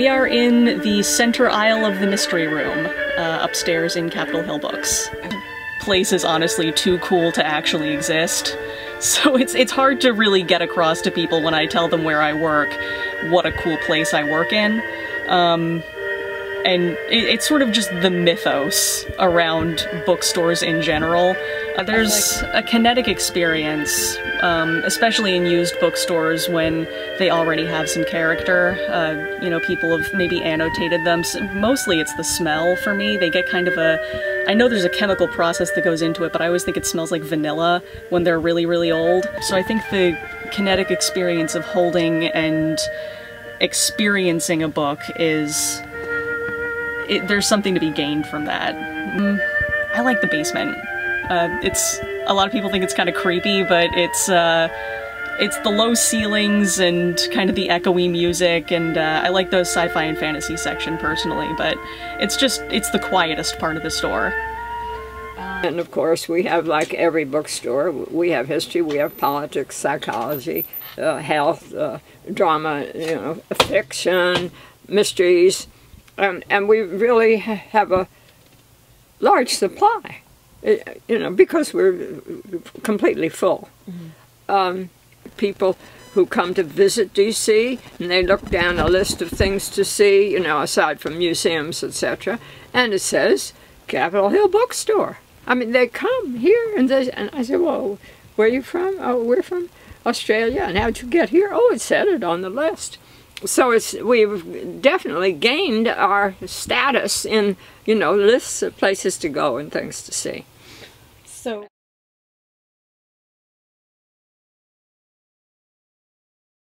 We are in the center aisle of the Mystery Room, uh, upstairs in Capitol Hill Books. Place is honestly too cool to actually exist, so it's it's hard to really get across to people when I tell them where I work, what a cool place I work in. Um, and it, it's sort of just the mythos around bookstores in general. Uh, there's a kinetic experience, um, especially in used bookstores when they already have some character. Uh, you know, people have maybe annotated them. So mostly it's the smell for me. They get kind of a. I know there's a chemical process that goes into it, but I always think it smells like vanilla when they're really, really old. So I think the kinetic experience of holding and experiencing a book is it, there's something to be gained from that. Mm, I like the basement. Uh, it's a lot of people think it's kind of creepy, but it's uh, it's the low ceilings and kind of the echoey music, and uh, I like the sci-fi and fantasy section personally. But it's just it's the quietest part of the store. And of course, we have, like every bookstore, we have history, we have politics, psychology, uh, health, uh, drama, you know, fiction, mysteries, um, and we really have a large supply, eh, you know, because we're completely full. Mm -hmm. um, people who come to visit DC and they look down a list of things to see, you know, aside from museums, etc., and it says Capitol Hill Bookstore. I mean, they come here and they, and I say, well, where are you from? Oh, we're from Australia. And how'd you get here? Oh, it said it on the list so it's we've definitely gained our status in you know lists of places to go and things to see. So